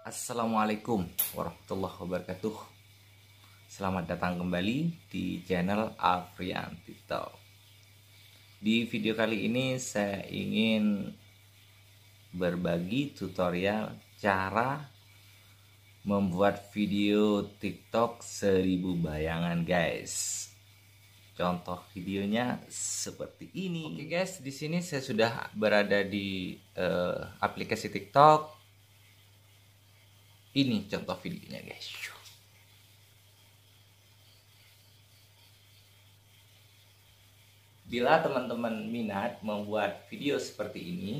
Assalamualaikum warahmatullahi wabarakatuh Selamat datang kembali di channel Afrian TikTok Di video kali ini saya ingin berbagi tutorial cara membuat video TikTok seribu bayangan guys contoh videonya seperti ini. Oke guys, di sini saya sudah berada di uh, aplikasi TikTok. Ini contoh videonya guys. Bila teman-teman minat membuat video seperti ini,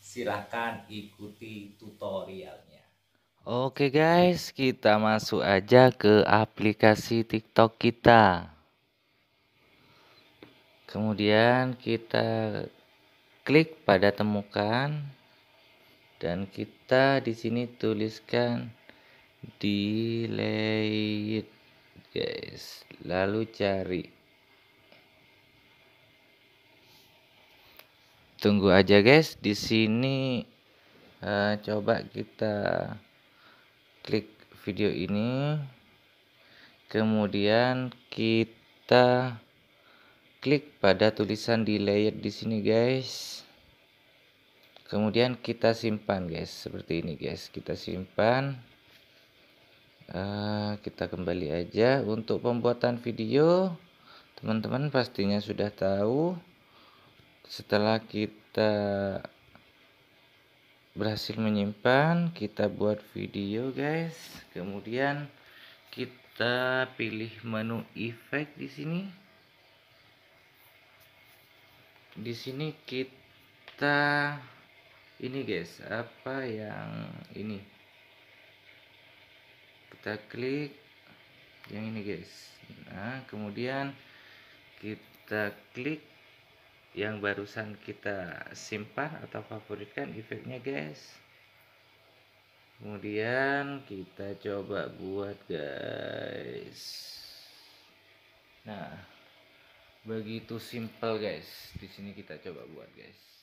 silahkan ikuti tutorialnya. Oke guys, kita masuk aja ke aplikasi TikTok kita kemudian kita klik pada temukan dan kita di sini tuliskan delete guys. Lalu cari. Tunggu aja guys. Di sini uh, coba kita klik video ini. Kemudian kita klik pada tulisan di di sini guys kemudian kita simpan guys. Seperti ini guys. Kita simpan. Uh, kita kembali aja. Untuk pembuatan video teman-teman pastinya sudah tahu. Setelah kita berhasil menyimpan kita buat video guys. Kemudian kita pilih menu efek di sini. Di sini kita ini guys apa yang ini? Kita klik yang ini guys. Nah kemudian kita klik yang barusan kita simpan atau favoritkan efeknya guys. Kemudian kita coba buat guys. Nah begitu simple guys. Di sini kita coba buat guys